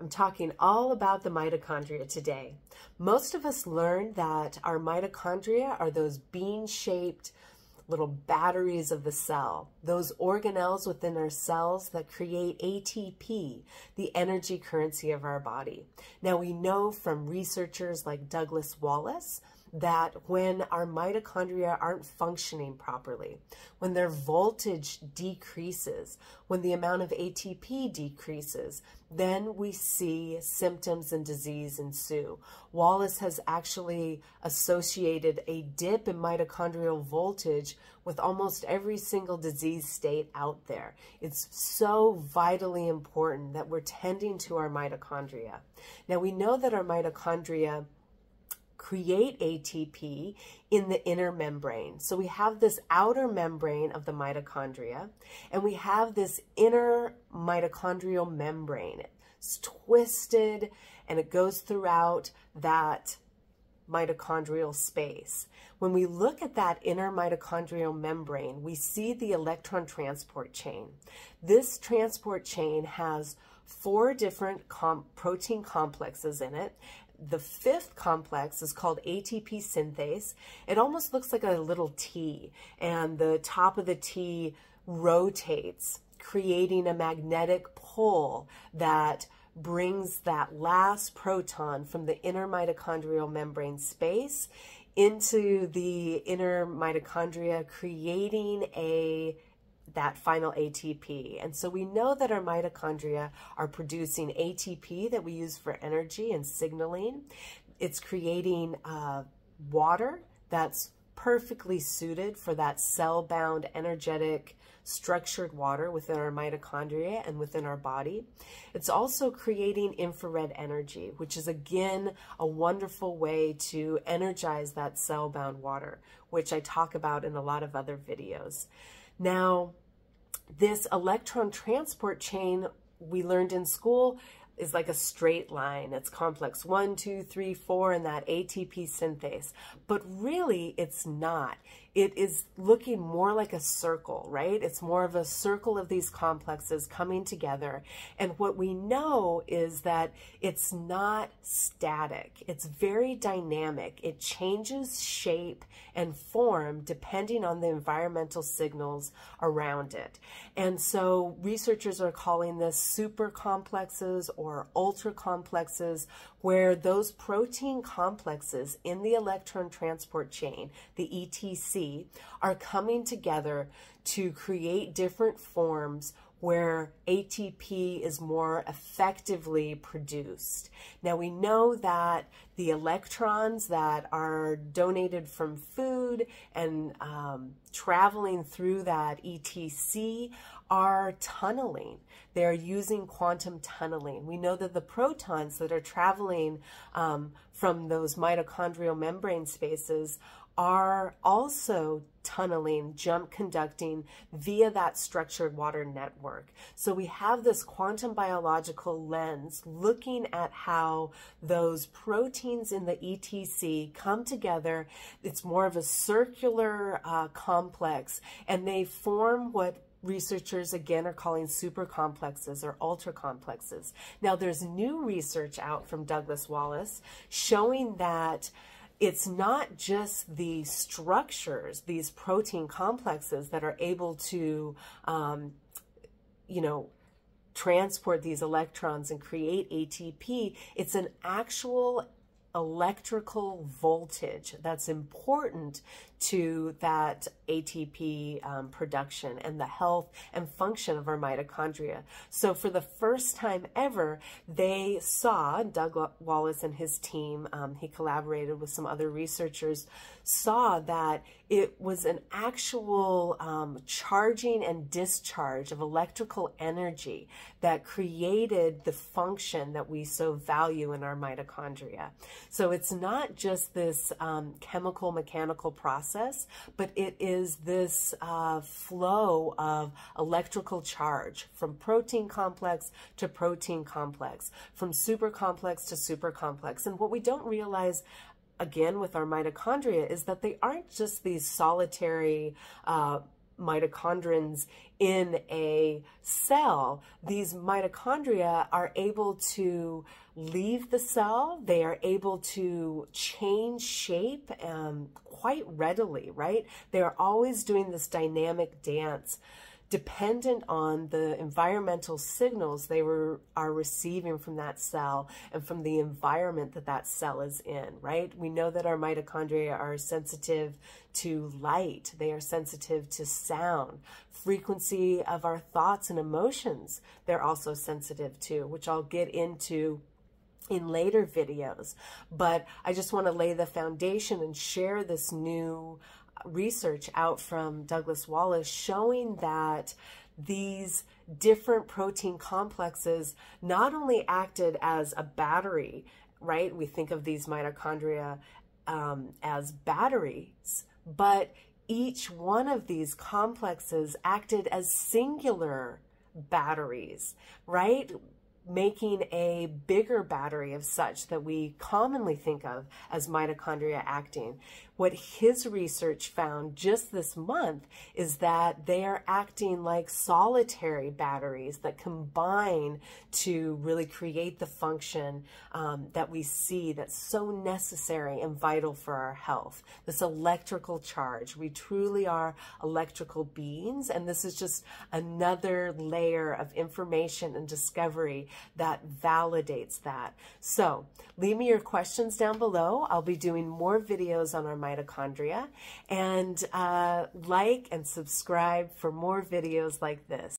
I'm talking all about the mitochondria today. Most of us learned that our mitochondria are those bean-shaped little batteries of the cell, those organelles within our cells that create ATP, the energy currency of our body. Now we know from researchers like Douglas Wallace that when our mitochondria aren't functioning properly, when their voltage decreases, when the amount of ATP decreases, then we see symptoms and disease ensue. Wallace has actually associated a dip in mitochondrial voltage with almost every single disease state out there. It's so vitally important that we're tending to our mitochondria. Now we know that our mitochondria create ATP in the inner membrane. So we have this outer membrane of the mitochondria, and we have this inner mitochondrial membrane. It's twisted, and it goes throughout that mitochondrial space. When we look at that inner mitochondrial membrane, we see the electron transport chain. This transport chain has four different com protein complexes in it, the fifth complex is called ATP synthase. It almost looks like a little T, and the top of the T rotates, creating a magnetic pull that brings that last proton from the inner mitochondrial membrane space into the inner mitochondria, creating a that final ATP. And so we know that our mitochondria are producing ATP that we use for energy and signaling. It's creating uh, water that's perfectly suited for that cell-bound energetic structured water within our mitochondria and within our body. It's also creating infrared energy, which is again a wonderful way to energize that cell-bound water, which I talk about in a lot of other videos. Now, this electron transport chain we learned in school is like a straight line. It's complex one, two, three, four, and that ATP synthase. But really, it's not it is looking more like a circle, right? It's more of a circle of these complexes coming together. And what we know is that it's not static. It's very dynamic. It changes shape and form depending on the environmental signals around it. And so researchers are calling this super complexes or ultra complexes where those protein complexes in the electron transport chain, the ETC, are coming together to create different forms where ATP is more effectively produced. Now we know that the electrons that are donated from food and um, traveling through that ETC are tunneling. They're using quantum tunneling. We know that the protons that are traveling um, from those mitochondrial membrane spaces are also tunneling, jump conducting via that structured water network. So we have this quantum biological lens looking at how those proteins in the ETC come together. It's more of a circular uh, complex and they form what researchers again are calling super complexes or ultra complexes. Now there's new research out from Douglas Wallace showing that it's not just the structures, these protein complexes that are able to, um, you know, transport these electrons and create ATP. It's an actual electrical voltage that's important to that ATP um, production and the health and function of our mitochondria. So for the first time ever, they saw, Doug Wallace and his team, um, he collaborated with some other researchers, saw that it was an actual um, charging and discharge of electrical energy that created the function that we so value in our mitochondria. So it's not just this um, chemical mechanical process, but it is this uh, flow of electrical charge from protein complex to protein complex, from super complex to super complex. And what we don't realize again with our mitochondria is that they aren't just these solitary uh, in a cell, these mitochondria are able to leave the cell. They are able to change shape um, quite readily, right? They are always doing this dynamic dance dependent on the environmental signals they were are receiving from that cell and from the environment that that cell is in right? We know that our mitochondria are sensitive to light. They are sensitive to sound. Frequency of our thoughts and emotions they're also sensitive to which I'll get into in later videos. But I just want to lay the foundation and share this new research out from Douglas Wallace showing that these different protein complexes not only acted as a battery, right? We think of these mitochondria um, as batteries, but each one of these complexes acted as singular batteries, right? Making a bigger battery of such that we commonly think of as mitochondria acting. What his research found just this month is that they are acting like solitary batteries that combine to really create the function um, that we see that's so necessary and vital for our health. This electrical charge. We truly are electrical beings, and this is just another layer of information and discovery that validates that. So leave me your questions down below. I'll be doing more videos on our mitochondria and uh, like and subscribe for more videos like this.